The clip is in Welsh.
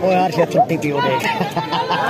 Mwy ar lle trwy bibiwnig.